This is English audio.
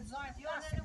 design. You want